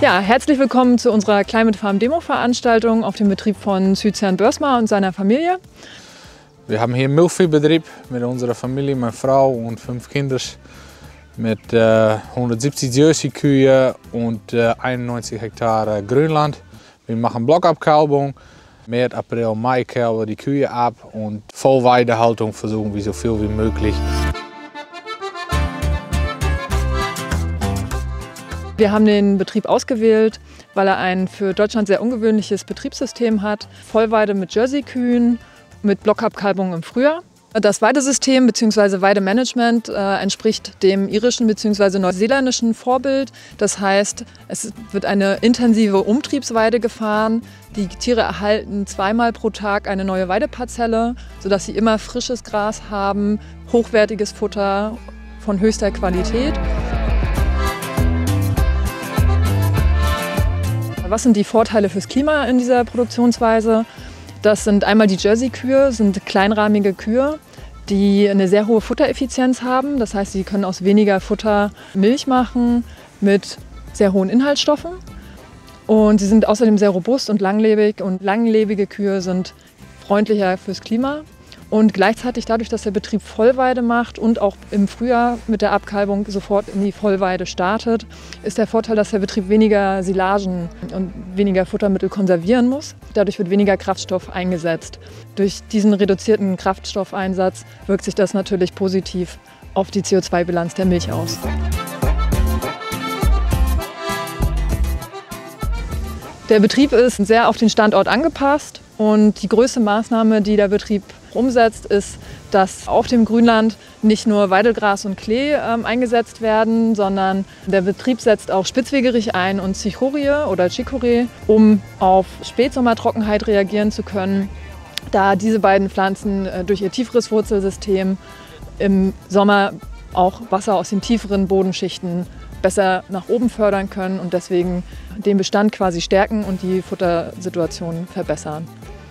Ja, herzlich willkommen zu unserer Climate Farm Demo Veranstaltung auf dem Betrieb von Südzern Börsma und seiner Familie. Wir haben hier Milchviehbetrieb mit unserer Familie, meine Frau und fünf Kindern mit äh, 170 Jersey-Kühe und äh, 91 Hektar Grünland. Wir machen Blockabkalbung, März, April, Mai kalben die Kühe ab und Vollweidehaltung versuchen wir so viel wie möglich. Wir haben den Betrieb ausgewählt, weil er ein für Deutschland sehr ungewöhnliches Betriebssystem hat. Vollweide mit Jersey-Kühen, mit Blockabkalbung im Frühjahr. Das Weidesystem bzw. Weidemanagement äh, entspricht dem irischen bzw. neuseeländischen Vorbild. Das heißt, es wird eine intensive Umtriebsweide gefahren. Die Tiere erhalten zweimal pro Tag eine neue Weideparzelle, sodass sie immer frisches Gras haben, hochwertiges Futter von höchster Qualität. Was sind die Vorteile fürs Klima in dieser Produktionsweise? Das sind einmal die Jersey-Kühe, sind kleinrahmige Kühe, die eine sehr hohe Futtereffizienz haben. Das heißt, sie können aus weniger Futter Milch machen mit sehr hohen Inhaltsstoffen. Und sie sind außerdem sehr robust und langlebig. Und langlebige Kühe sind freundlicher fürs Klima. Und gleichzeitig dadurch, dass der Betrieb Vollweide macht und auch im Frühjahr mit der Abkalbung sofort in die Vollweide startet, ist der Vorteil, dass der Betrieb weniger Silagen und weniger Futtermittel konservieren muss. Dadurch wird weniger Kraftstoff eingesetzt. Durch diesen reduzierten Kraftstoffeinsatz wirkt sich das natürlich positiv auf die CO2-Bilanz der Milch aus. Der Betrieb ist sehr auf den Standort angepasst und die größte Maßnahme, die der Betrieb umsetzt, ist, dass auf dem Grünland nicht nur Weidelgras und Klee ähm, eingesetzt werden, sondern der Betrieb setzt auch Spitzwegerich ein und Cichorie oder Chicorée, um auf Spätsommertrockenheit reagieren zu können, da diese beiden Pflanzen äh, durch ihr tieferes Wurzelsystem im Sommer auch Wasser aus den tieferen Bodenschichten besser nach oben fördern können und deswegen den Bestand quasi stärken und die Futtersituation verbessern.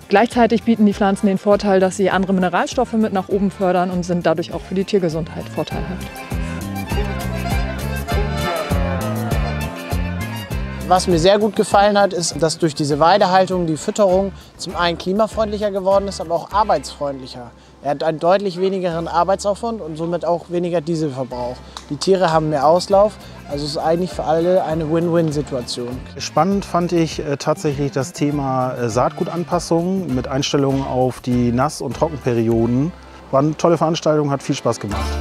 Gleichzeitig bieten die Pflanzen den Vorteil, dass sie andere Mineralstoffe mit nach oben fördern und sind dadurch auch für die Tiergesundheit vorteilhaft. Was mir sehr gut gefallen hat, ist, dass durch diese Weidehaltung die Fütterung zum einen klimafreundlicher geworden ist, aber auch arbeitsfreundlicher. Er hat einen deutlich wenigeren Arbeitsaufwand und somit auch weniger Dieselverbrauch. Die Tiere haben mehr Auslauf, also es ist eigentlich für alle eine Win-Win-Situation. Spannend fand ich äh, tatsächlich das Thema äh, Saatgutanpassung mit Einstellungen auf die Nass- und Trockenperioden. War eine tolle Veranstaltung, hat viel Spaß gemacht.